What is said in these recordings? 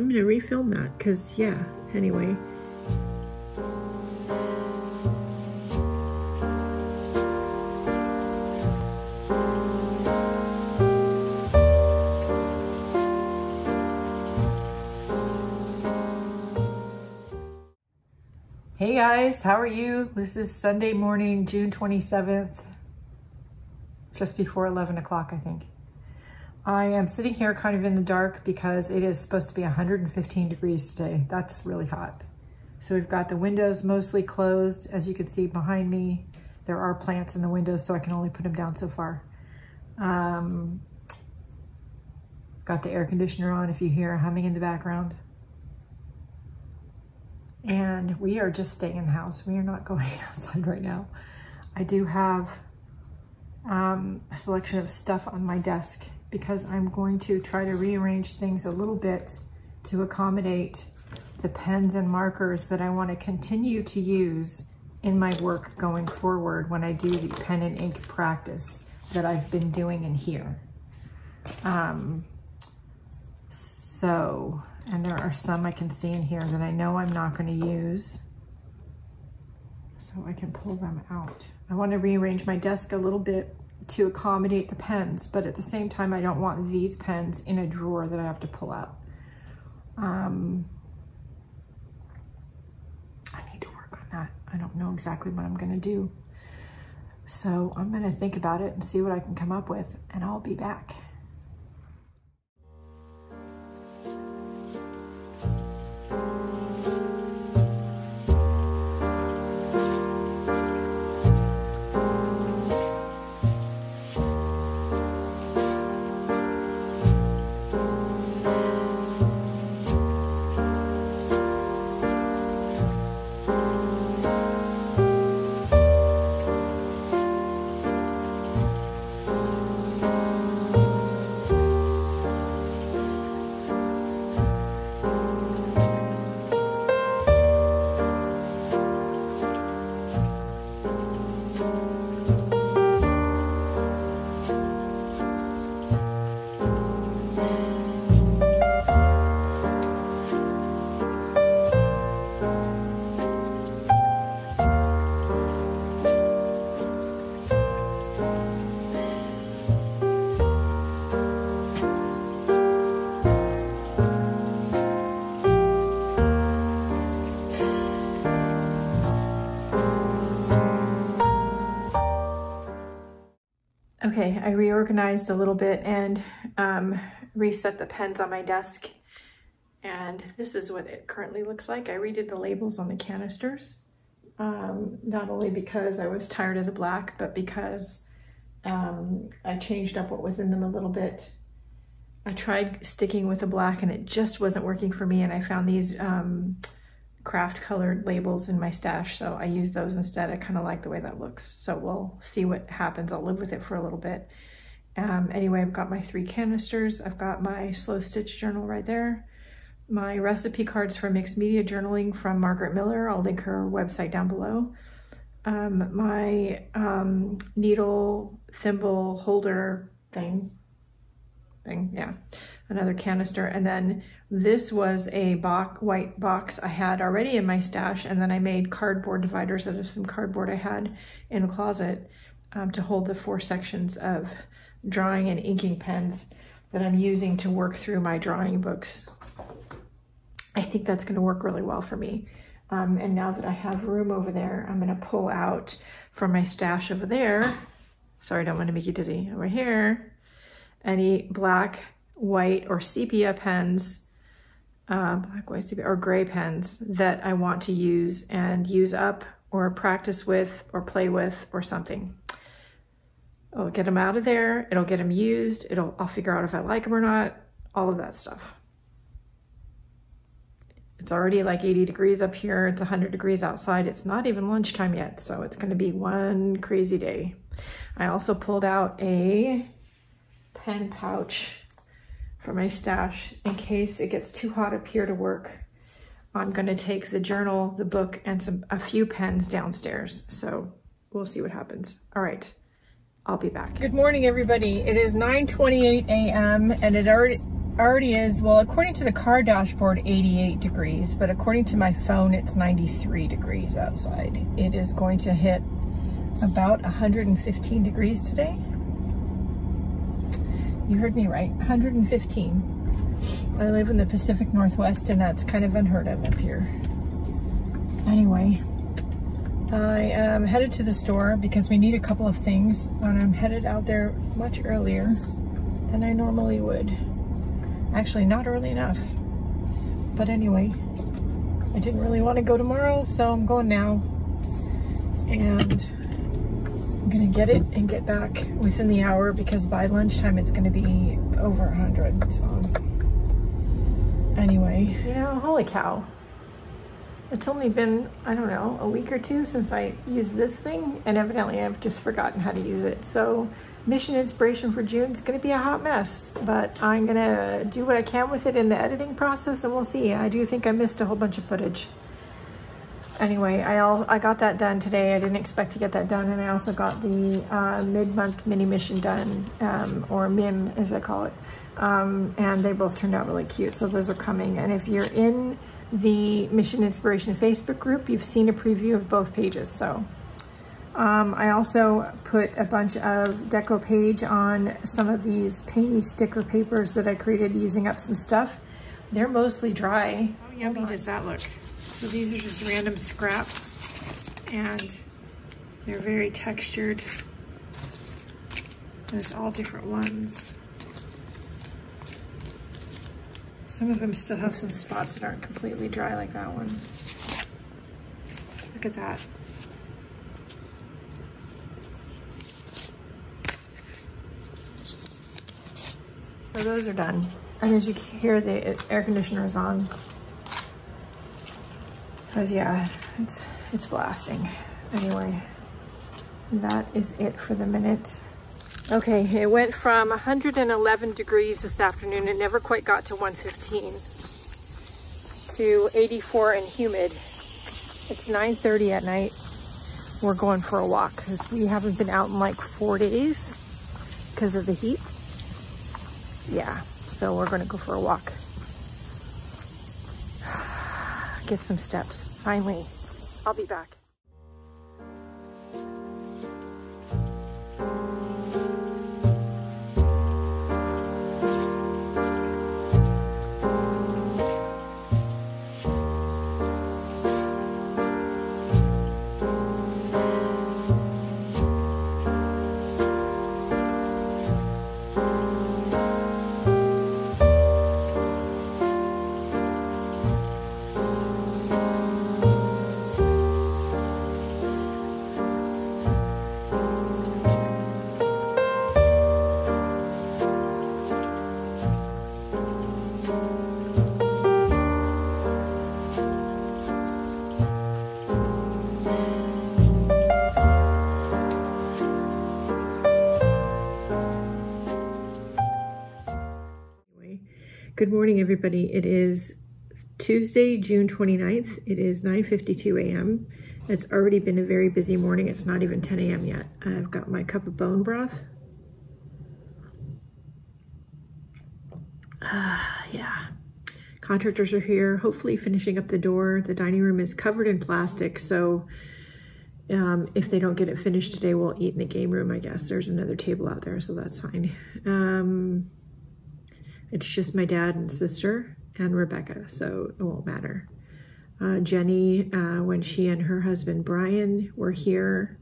I'm gonna refilm that because yeah, anyway. Hey guys, how are you? This is Sunday morning, June 27th, just before 11 o'clock, I think. I am sitting here kind of in the dark because it is supposed to be 115 degrees today. That's really hot. So we've got the windows mostly closed. As you can see behind me, there are plants in the windows, so I can only put them down so far. Um, got the air conditioner on if you hear humming in the background. And we are just staying in the house. We are not going outside right now. I do have um, a selection of stuff on my desk because I'm going to try to rearrange things a little bit to accommodate the pens and markers that I want to continue to use in my work going forward when I do the pen and ink practice that I've been doing in here. Um, so, and there are some I can see in here that I know I'm not going to use. So I can pull them out. I want to rearrange my desk a little bit to accommodate the pens, but at the same time, I don't want these pens in a drawer that I have to pull out. Um, I need to work on that. I don't know exactly what I'm gonna do. So I'm gonna think about it and see what I can come up with and I'll be back. Okay, I reorganized a little bit and um, reset the pens on my desk. And this is what it currently looks like. I redid the labels on the canisters, um, not only because I was tired of the black, but because um, I changed up what was in them a little bit. I tried sticking with the black and it just wasn't working for me. And I found these um, craft colored labels in my stash, so I use those instead. I kind of like the way that looks, so we'll see what happens. I'll live with it for a little bit. Um, anyway, I've got my three canisters. I've got my slow stitch journal right there. My recipe cards for mixed media journaling from Margaret Miller. I'll link her website down below. Um, my um, needle thimble holder thing, thing, yeah, another canister. And then this was a box, white box I had already in my stash, and then I made cardboard dividers out of some cardboard I had in a closet um, to hold the four sections of drawing and inking pens that I'm using to work through my drawing books. I think that's gonna work really well for me. Um, and now that I have room over there, I'm gonna pull out from my stash over there, sorry, I don't wanna make you dizzy, over here, any black, white, or sepia pens uh, black, white, sepia, or gray pens that I want to use and use up or practice with or play with or something. I'll get them out of there. It'll get them used. It'll, I'll figure out if I like them or not, all of that stuff. It's already like 80 degrees up here. It's 100 degrees outside. It's not even lunchtime yet, so it's gonna be one crazy day. I also pulled out a pen pouch for my stash in case it gets too hot up here to work. I'm gonna take the journal, the book, and some a few pens downstairs. So we'll see what happens. All right, I'll be back. Good morning, everybody. It is 9.28 a.m. and it already, already is, well, according to the car dashboard, 88 degrees, but according to my phone, it's 93 degrees outside. It is going to hit about 115 degrees today. You heard me right, 115. I live in the Pacific Northwest and that's kind of unheard of up here. Anyway, I am headed to the store because we need a couple of things and I'm headed out there much earlier than I normally would. Actually, not early enough. But anyway, I didn't really want to go tomorrow, so I'm going now. And I'm gonna get it and get back within the hour because by lunchtime it's gonna be over 100, so. Anyway, you know, holy cow. It's only been, I don't know, a week or two since I used this thing, and evidently I've just forgotten how to use it. So mission inspiration for June is gonna be a hot mess, but I'm gonna do what I can with it in the editing process and we'll see. I do think I missed a whole bunch of footage. Anyway, I, all, I got that done today. I didn't expect to get that done. And I also got the uh, mid-month mini mission done, um, or MIM as I call it. Um, and they both turned out really cute. So those are coming. And if you're in the Mission Inspiration Facebook group, you've seen a preview of both pages. So um, I also put a bunch of decoupage on some of these painty sticker papers that I created using up some stuff. They're mostly dry. Yummy does that look? So these are just random scraps and they're very textured. There's all different ones. Some of them still have some spots that aren't completely dry like that one. Look at that. So those are done. And as you can hear, the air conditioner is on. Because yeah, it's, it's blasting. Anyway, that is it for the minute. Okay, it went from 111 degrees this afternoon. It never quite got to 115 to 84 and humid. It's 9.30 at night. We're going for a walk because we haven't been out in like four days because of the heat. Yeah, so we're gonna go for a walk. Get some steps, finally. I'll be back. Good morning, everybody. It is Tuesday, June 29th. It is 9.52 a.m. It's already been a very busy morning. It's not even 10 a.m. yet. I've got my cup of bone broth. Uh, yeah. Contractors are here, hopefully finishing up the door. The dining room is covered in plastic, so um, if they don't get it finished today, we'll eat in the game room, I guess. There's another table out there, so that's fine. Um, it's just my dad and sister and Rebecca, so it won't matter. Uh, Jenny, uh, when she and her husband Brian were here,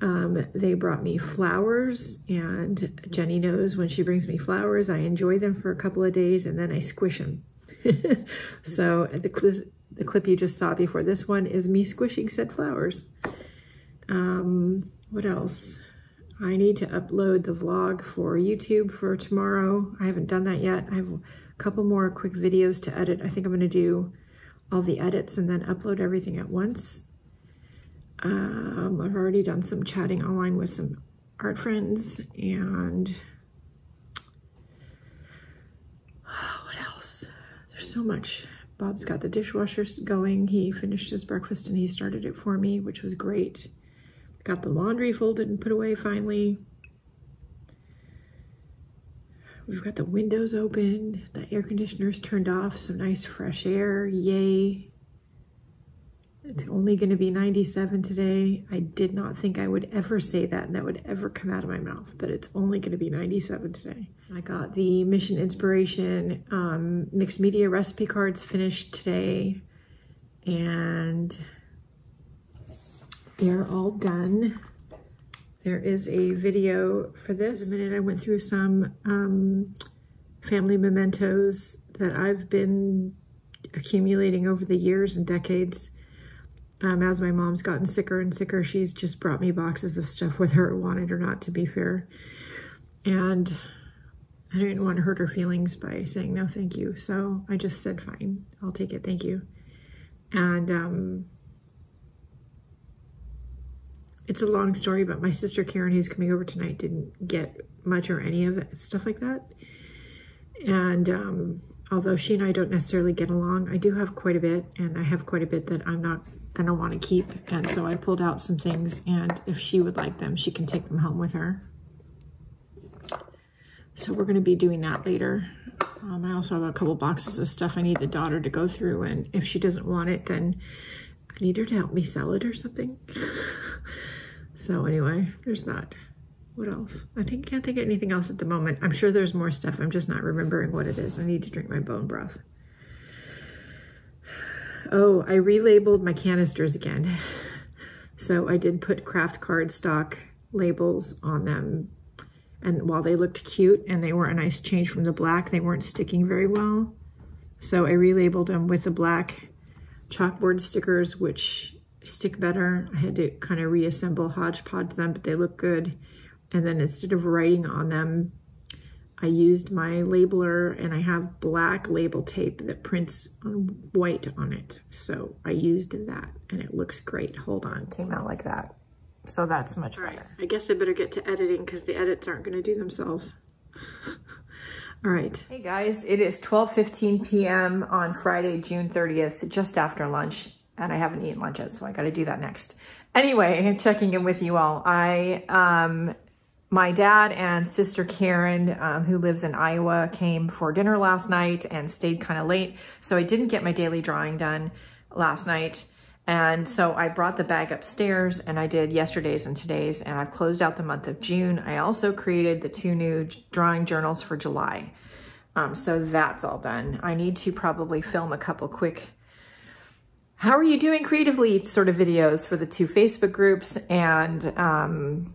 um, they brought me flowers and Jenny knows when she brings me flowers, I enjoy them for a couple of days and then I squish them. so the, the clip you just saw before this one is me squishing said flowers. Um, what else? I need to upload the vlog for YouTube for tomorrow. I haven't done that yet. I have a couple more quick videos to edit. I think I'm going to do all the edits and then upload everything at once. Um, I've already done some chatting online with some art friends and what else? There's so much. Bob's got the dishwasher going. He finished his breakfast and he started it for me, which was great. Got the laundry folded and put away finally. We've got the windows open, the air conditioner's turned off, some nice fresh air, yay. It's only gonna be 97 today. I did not think I would ever say that and that would ever come out of my mouth, but it's only gonna be 97 today. I got the Mission Inspiration um, mixed media recipe cards finished today and they're all done. There is a video for this. A minute I went through some um, family mementos that I've been accumulating over the years and decades. Um, as my mom's gotten sicker and sicker, she's just brought me boxes of stuff whether I wanted or not, to be fair. And I didn't want to hurt her feelings by saying no thank you. So I just said, fine, I'll take it, thank you. And um, it's a long story, but my sister Karen, who's coming over tonight, didn't get much or any of it, stuff like that. And um, although she and I don't necessarily get along, I do have quite a bit, and I have quite a bit that I'm not gonna want to keep. And so I pulled out some things, and if she would like them, she can take them home with her. So we're gonna be doing that later. Um, I also have a couple boxes of stuff I need the daughter to go through, and if she doesn't want it, then I need her to help me sell it or something. So anyway, there's that. What else? I think can't think of anything else at the moment. I'm sure there's more stuff. I'm just not remembering what it is. I need to drink my bone broth. Oh, I relabeled my canisters again. So I did put craft cardstock labels on them. And while they looked cute and they were a nice change from the black, they weren't sticking very well. So I relabeled them with the black chalkboard stickers, which stick better. I had to kind of reassemble hodgepodge them, but they look good. And then instead of writing on them, I used my labeler and I have black label tape that prints white on it. So I used that and it looks great. Hold on, came out like that. So that's much better. Right. I guess I better get to editing because the edits aren't gonna do themselves. All right. Hey guys, it is 12.15 p.m. on Friday, June 30th, just after lunch and I haven't eaten lunch yet, so I got to do that next. Anyway, checking in with you all. I, um, my dad and sister Karen, um, who lives in Iowa, came for dinner last night and stayed kind of late. So I didn't get my daily drawing done last night. And so I brought the bag upstairs and I did yesterday's and today's and I've closed out the month of June. I also created the two new drawing journals for July. Um, so that's all done. I need to probably film a couple quick how are you doing creatively sort of videos for the two Facebook groups. And um,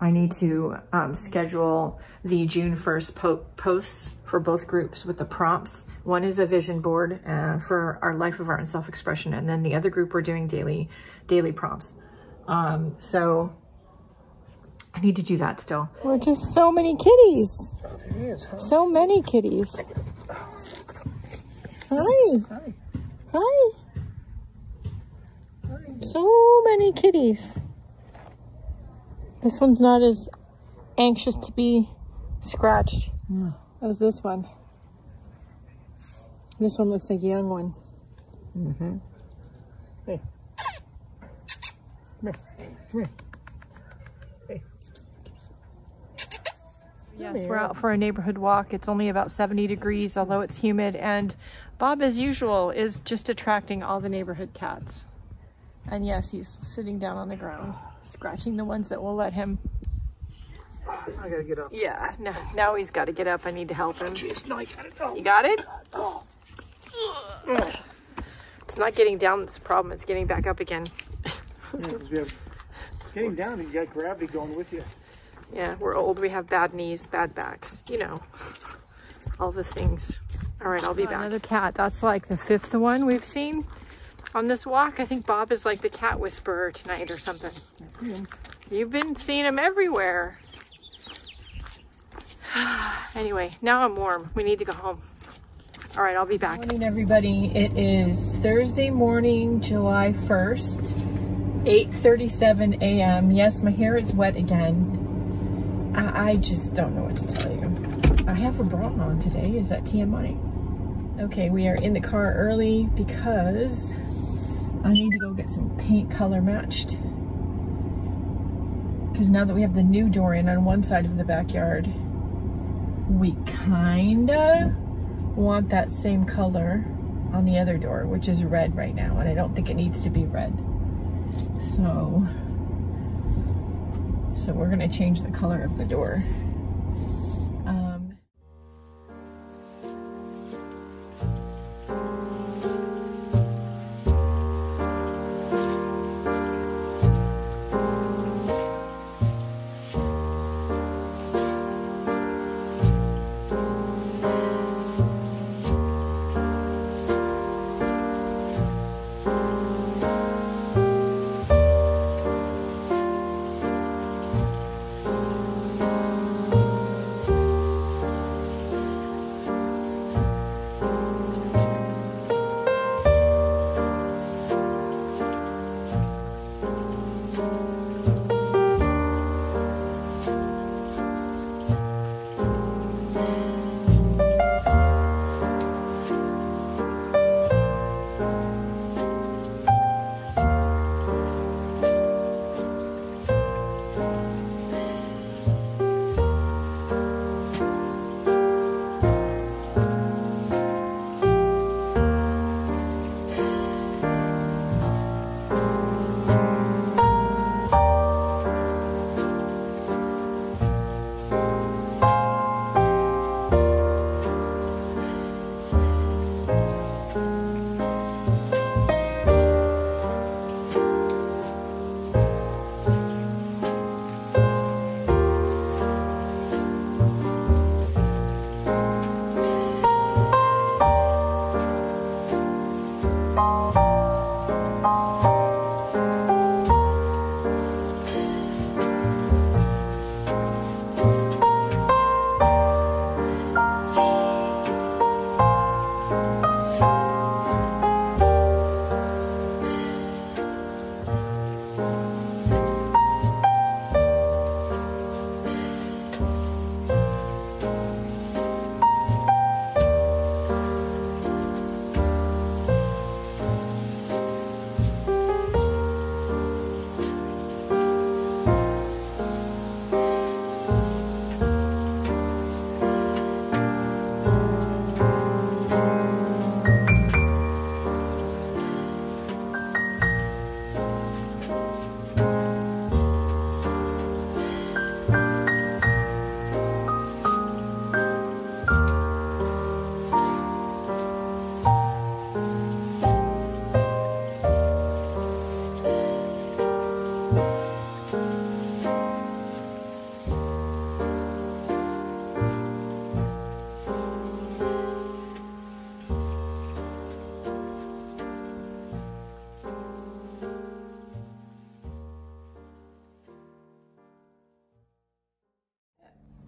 I need to um, schedule the June 1st po posts for both groups with the prompts. One is a vision board uh, for our life of art and self-expression. And then the other group, we're doing daily, daily prompts. Um, so I need to do that still. We're just so many kitties. Oh, there is, huh? So many kitties. Hi. Hi. Hi. So many kitties. This one's not as anxious to be scratched yeah. as this one. This one looks like a young one. Mm-hmm. Hey. Come here. Come here. Hey. Yes, we're out for a neighborhood walk. It's only about 70 degrees, although it's humid. And Bob, as usual, is just attracting all the neighborhood cats. And yes, he's sitting down on the ground, scratching the ones that will let him. I gotta get up. Yeah, no, now he's got to get up. I need to help him. Jeez, no, I got it. Oh. You got it? Oh. It's not getting down It's a problem. It's getting back up again. yeah, we have getting down, and you got gravity going with you. Yeah, we're old. We have bad knees, bad backs. You know, all the things. All right, I'll be back. Another cat. That's like the fifth one we've seen on this walk. I think Bob is like the cat whisperer tonight or something. You've been seeing him everywhere. anyway, now I'm warm. We need to go home. All right, I'll be back. Good morning, everybody. It is Thursday morning, July 1st, 8.37 a.m. Yes, my hair is wet again. I, I just don't know what to tell you. I have a bra on today. Is that TMI? Okay, we are in the car early because I need to go get some paint color matched. Because now that we have the new door in on one side of the backyard, we kinda want that same color on the other door, which is red right now, and I don't think it needs to be red. So, so we're gonna change the color of the door.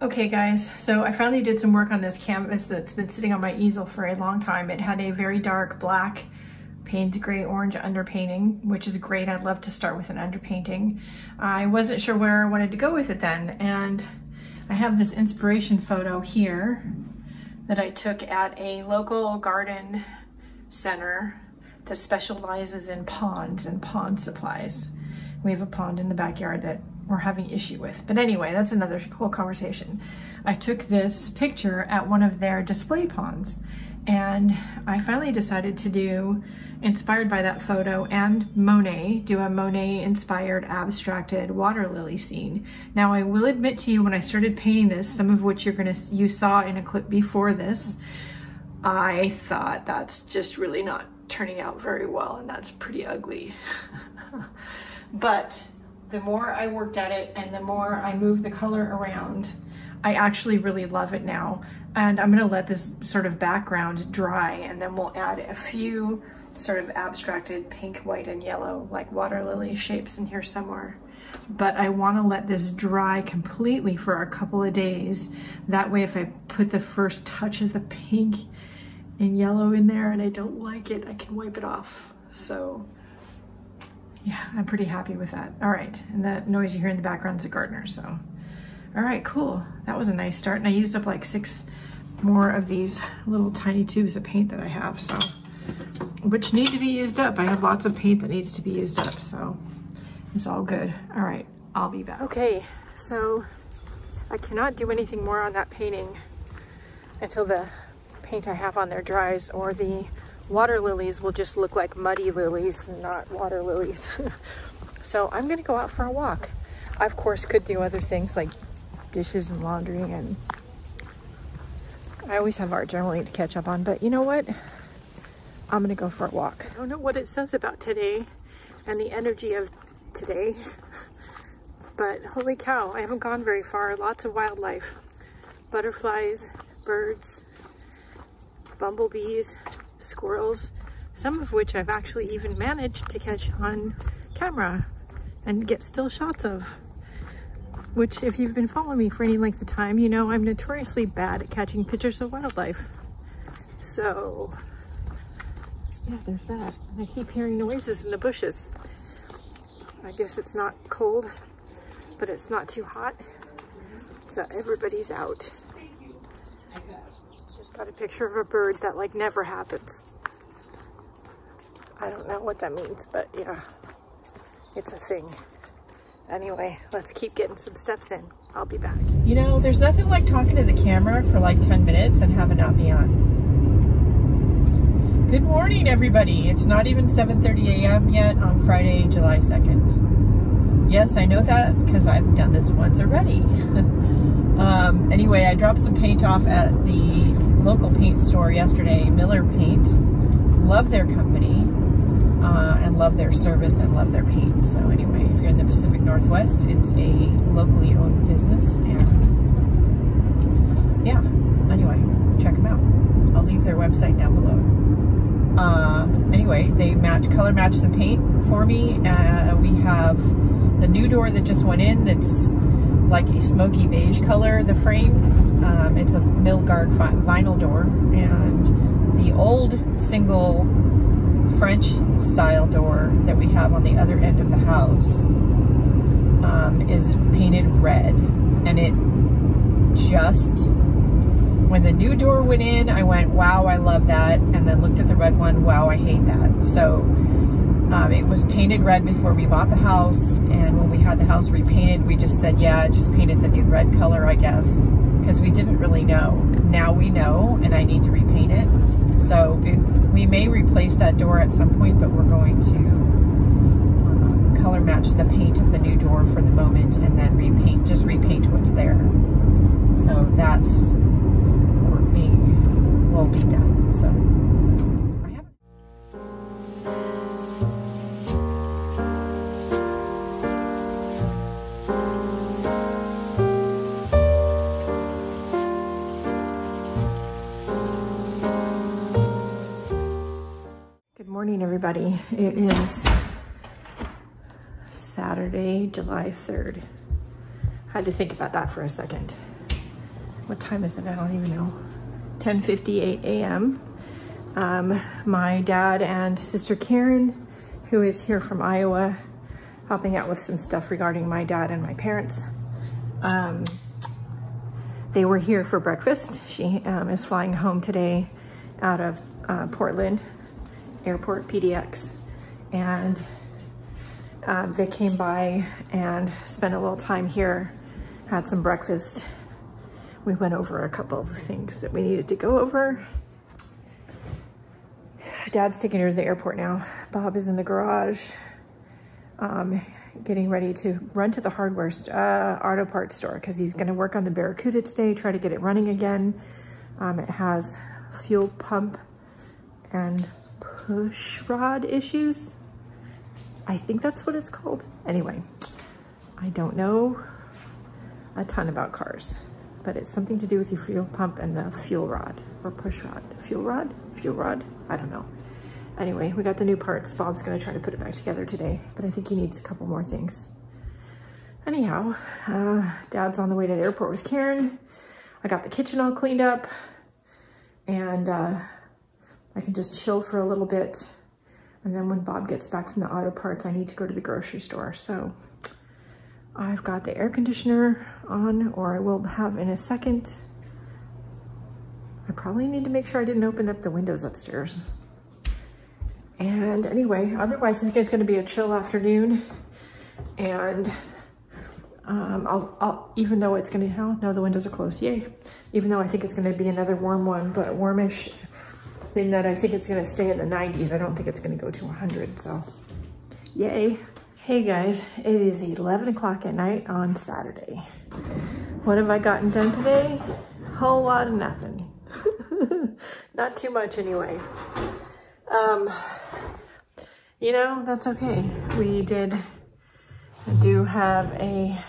Okay guys, so I finally did some work on this canvas that's been sitting on my easel for a long time. It had a very dark black paint gray orange underpainting, which is great. I'd love to start with an underpainting. I wasn't sure where I wanted to go with it then, and I have this inspiration photo here that I took at a local garden center that specializes in ponds and pond supplies. We have a pond in the backyard that we're having issue with. But anyway, that's another whole conversation. I took this picture at one of their display ponds and I finally decided to do, inspired by that photo and Monet, do a Monet inspired abstracted water lily scene. Now I will admit to you when I started painting this, some of which you're gonna, you saw in a clip before this, I thought that's just really not turning out very well and that's pretty ugly. but the more I worked at it and the more I moved the color around, I actually really love it now. And I'm gonna let this sort of background dry and then we'll add a few sort of abstracted pink, white, and yellow, like water lily shapes in here somewhere. But I wanna let this dry completely for a couple of days. That way if I put the first touch of the pink and yellow in there and I don't like it, I can wipe it off. So yeah, I'm pretty happy with that. All right, and that noise you hear in the background is a gardener, so. All right, cool. That was a nice start, and I used up like six more of these little tiny tubes of paint that I have, so, which need to be used up. I have lots of paint that needs to be used up, so it's all good. All right, I'll be back. Okay, so I cannot do anything more on that painting until the paint I have on there dries or the water lilies will just look like muddy lilies, not water lilies. so I'm gonna go out for a walk. I of course could do other things like dishes and laundry and I always have art journaling to catch up on, but you know what? I'm gonna go for a walk. I don't know what it says about today and the energy of today, but holy cow, I haven't gone very far. Lots of wildlife, butterflies, birds, bumblebees, squirrels, some of which I've actually even managed to catch on camera and get still shots of. Which, if you've been following me for any length of time, you know I'm notoriously bad at catching pictures of wildlife. So, yeah, there's that. And I keep hearing noises in the bushes. I guess it's not cold, but it's not too hot. So everybody's out. Got a picture of a bird that like never happens. I don't know what that means, but yeah, it's a thing. Anyway, let's keep getting some steps in. I'll be back. You know, there's nothing like talking to the camera for like 10 minutes and having not be on. Good morning, everybody. It's not even 7.30 a.m. yet on Friday, July 2nd. Yes, I know that because I've done this once already. um, anyway, I dropped some paint off at the local paint store yesterday, Miller Paint. Love their company uh, and love their service and love their paint. So anyway, if you're in the Pacific Northwest, it's a locally owned business and yeah, anyway, check them out. I'll leave their website down below. Uh, anyway, they match color match the paint for me. Uh, we have the new door that just went in that's like a smoky beige color, the frame. Um, it's a Milgard vinyl door. And the old single French style door that we have on the other end of the house um, is painted red. And it just when the new door went in, I went, wow, I love that. And then looked at the red one, wow, I hate that. So um, it was painted red before we bought the house. And when we had the house repainted, we just said, yeah, just painted the new red color, I guess. Because we didn't really know. Now we know, and I need to repaint it. So it, we may replace that door at some point, but we're going to um, color match the paint of the new door for the moment and then repaint, just repaint what's there. So that's will be done. So morning, everybody. It is Saturday, July 3rd. I had to think about that for a second. What time is it? I don't even know. 10.58 a.m. Um, my dad and sister Karen, who is here from Iowa, helping out with some stuff regarding my dad and my parents. Um, they were here for breakfast. She um, is flying home today out of uh, Portland Airport PDX. And um, they came by and spent a little time here, had some breakfast, we went over a couple of things that we needed to go over. Dad's taking her to the airport now. Bob is in the garage, um, getting ready to run to the hardware uh, auto parts store because he's going to work on the Barracuda today, try to get it running again. Um, it has fuel pump and push rod issues. I think that's what it's called. Anyway, I don't know a ton about cars but it's something to do with your fuel pump and the fuel rod or push rod. Fuel rod? Fuel rod? I don't know. Anyway, we got the new parts. Bob's gonna try to put it back together today, but I think he needs a couple more things. Anyhow, uh, Dad's on the way to the airport with Karen. I got the kitchen all cleaned up and uh, I can just chill for a little bit. And then when Bob gets back from the auto parts, I need to go to the grocery store. So I've got the air conditioner on, or I will have in a second. I probably need to make sure I didn't open up the windows upstairs. And anyway, otherwise I think it's gonna be a chill afternoon. And Um, I'll, I'll, even though it's gonna, oh, no, the windows are closed, yay. Even though I think it's gonna be another warm one, but warmish, in that I think it's gonna stay in the 90s. I don't think it's gonna go to 100, so yay. Hey guys, it is 11 o'clock at night on Saturday. What have I gotten done today? Whole lot of nothing. Not too much anyway. Um, you know, that's okay. We did do have a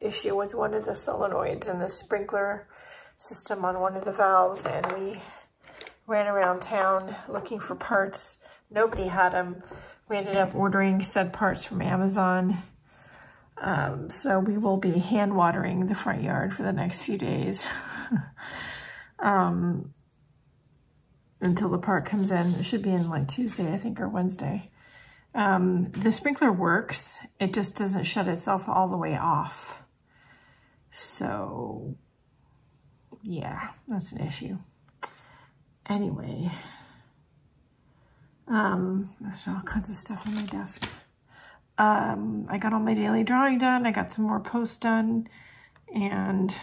issue with one of the solenoids in the sprinkler system on one of the valves and we ran around town looking for parts. Nobody had them. We ended up ordering said parts from Amazon. Um, so we will be hand watering the front yard for the next few days. um, until the part comes in. It should be in like Tuesday, I think, or Wednesday. Um, the sprinkler works. It just doesn't shut itself all the way off. So, yeah, that's an issue. Anyway, um, there's all kinds of stuff on my desk. Um, I got all my daily drawing done. I got some more posts done. And,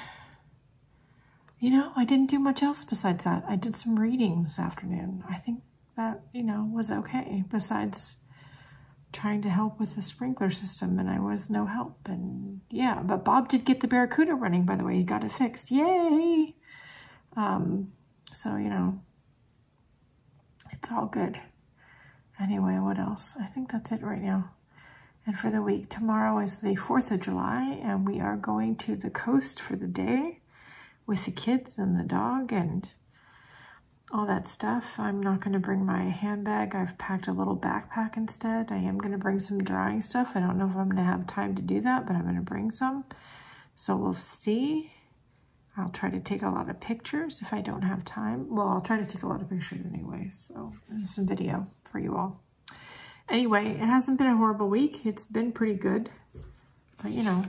you know, I didn't do much else besides that. I did some reading this afternoon. I think that, you know, was okay. Besides trying to help with the sprinkler system and I was no help. And yeah, but Bob did get the Barracuda running, by the way. He got it fixed. Yay! Um, so, you know, it's all good. Anyway, what else? I think that's it right now. And for the week, tomorrow is the 4th of July, and we are going to the coast for the day with the kids and the dog and all that stuff. I'm not going to bring my handbag. I've packed a little backpack instead. I am going to bring some drawing stuff. I don't know if I'm going to have time to do that, but I'm going to bring some. So we'll see. I'll try to take a lot of pictures if I don't have time. Well, I'll try to take a lot of pictures anyway, so some video for you all. Anyway, it hasn't been a horrible week. It's been pretty good, but you know,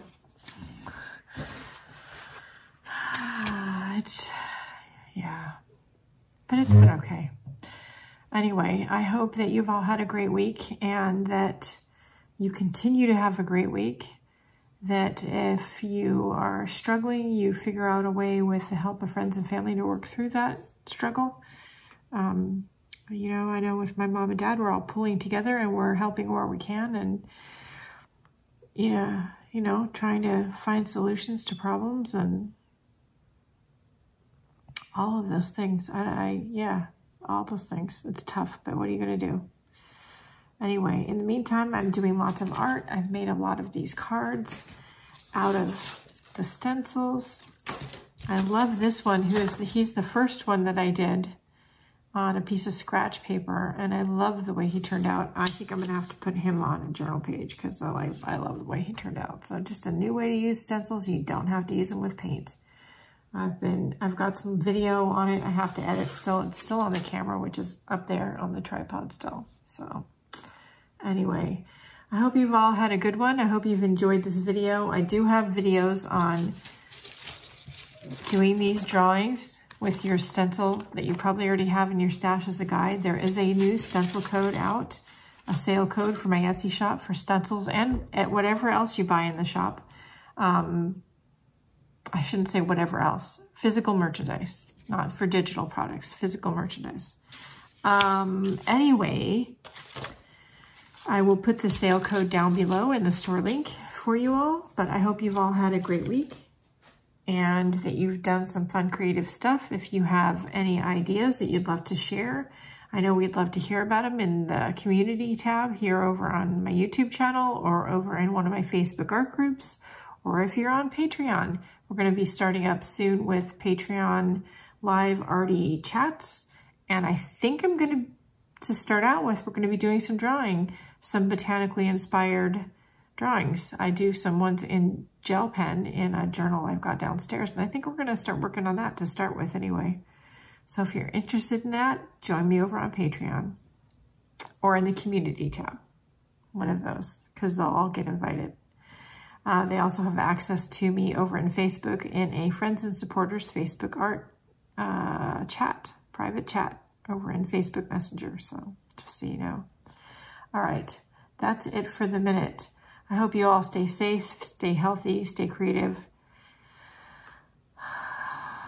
it's, yeah, but it's been okay. Anyway, I hope that you've all had a great week and that you continue to have a great week that if you are struggling, you figure out a way with the help of friends and family to work through that struggle. Um, you know, I know with my mom and dad, we're all pulling together and we're helping where we can and, you know, you know, trying to find solutions to problems and all of those things. I, I yeah, all those things. It's tough, but what are you going to do? Anyway, in the meantime, I'm doing lots of art. I've made a lot of these cards out of the stencils. I love this one. Who is the, he's the first one that I did on a piece of scratch paper, and I love the way he turned out. I think I'm gonna have to put him on a journal page because I like I love the way he turned out. So just a new way to use stencils. You don't have to use them with paint. I've been I've got some video on it. I have to edit still. It's still on the camera, which is up there on the tripod still. So anyway, I hope you've all had a good one. I hope you've enjoyed this video. I do have videos on doing these drawings with your stencil that you probably already have in your stash as a guide. There is a new stencil code out, a sale code for my Etsy shop for stencils and at whatever else you buy in the shop. Um, I shouldn't say whatever else. Physical merchandise, not for digital products, physical merchandise. Um, anyway, I will put the sale code down below in the store link for you all, but I hope you've all had a great week and that you've done some fun creative stuff. If you have any ideas that you'd love to share, I know we'd love to hear about them in the community tab here over on my YouTube channel or over in one of my Facebook art groups, or if you're on Patreon. We're going to be starting up soon with Patreon live arty chats, and I think I'm going to, to start out with, we're going to be doing some drawing some botanically inspired drawings. I do some ones in gel pen in a journal I've got downstairs, and I think we're going to start working on that to start with anyway. So if you're interested in that, join me over on Patreon or in the community tab, one of those, because they'll all get invited. Uh, they also have access to me over in Facebook in a Friends and Supporters Facebook art uh, chat, private chat over in Facebook Messenger. So just so you know. All right, that's it for the minute. I hope you all stay safe, stay healthy, stay creative.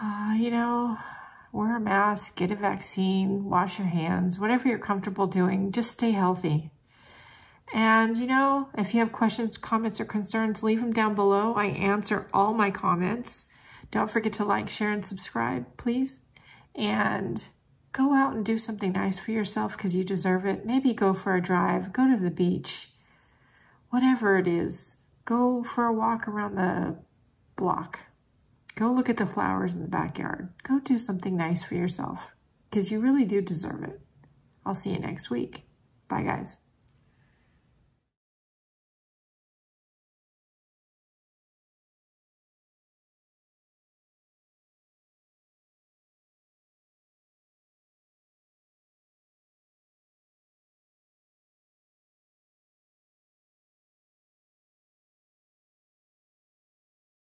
Uh, you know, wear a mask, get a vaccine, wash your hands, whatever you're comfortable doing, just stay healthy. And, you know, if you have questions, comments, or concerns, leave them down below. I answer all my comments. Don't forget to like, share, and subscribe, please. And go out and do something nice for yourself because you deserve it. Maybe go for a drive, go to the beach, whatever it is. Go for a walk around the block. Go look at the flowers in the backyard. Go do something nice for yourself because you really do deserve it. I'll see you next week. Bye, guys.